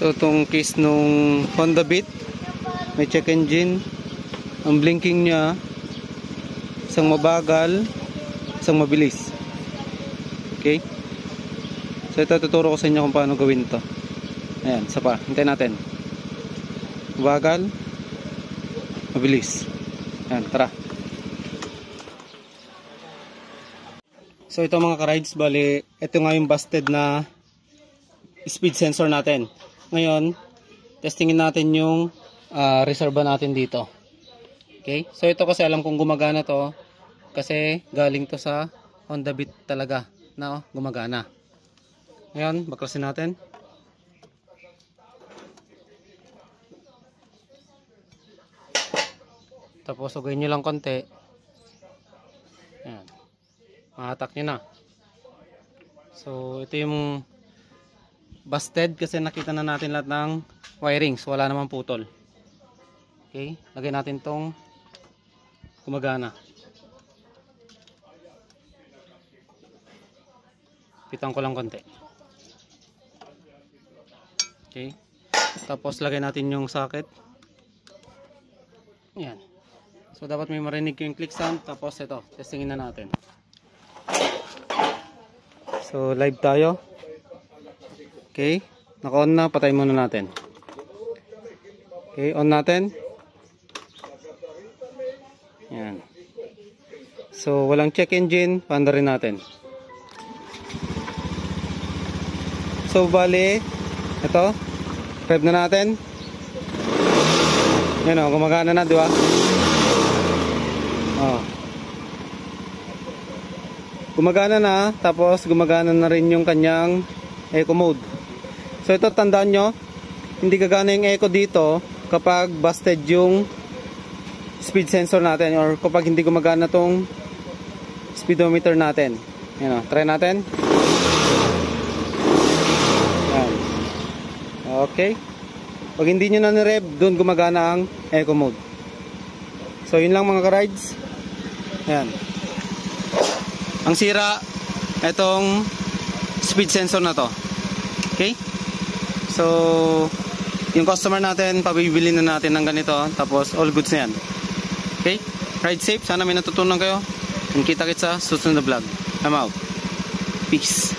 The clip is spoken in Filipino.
So itong case nung Honda Beat, may check engine. Ang blinking niya, isang mabagal, isang mabilis. Okay? So ito tuturo ko sa inyo kung paano gawin to. Ayan, isa pa. Hintayin natin. Mabagal, mabilis. Ayan, tara. So ito mga ka-rides, bali, ito nga yung busted na speed sensor natin. Ngayon, testingin natin yung uh, reserva natin dito. Okay? So ito kasi alam kong gumagana to kasi galing to sa Honda Beat talaga na oh, gumagana. Ngayon, baklasin natin. Tapos ugayin nyo lang konti. Ayan. Mahatak nyo na. So ito yung busted kasi nakita na natin lahat ng wirings. Wala namang putol. Okay, lagay natin tong gumagana. Pitan ko lang konti. Okay. Tapos lagay natin yung socket. Yan. So dapat may marinig yung click sound. Tapos ito, testingin na natin. So live tayo. Okay. Naka-on na, patay muna natin. Okay, on natin. Yan. So, walang check engine, panda rin natin. So, bali, ito, rev na natin. Yan o, gumagana na, di ba? Oh. Gumagana na, tapos gumagana na rin yung kanyang eco mode. So, ito tandaan nyo, hindi gagana yung eco dito kapag busted yung speed sensor natin or kapag hindi gumagana tong speedometer natin. Yan o, try natin. Yan. Okay. Pag hindi nyo na ni-rev, doon gumagana ang eco mode. So, yun lang mga ka-rides. Yan. Ang sira, itong speed sensor na to. Okay? So, yung customer natin, pabibili na natin ng ganito. Tapos, all goods na yan. Okay? Ride safe. Sana may natutunan kayo. And kita-kits sa susunod na vlog. I'm out. Peace.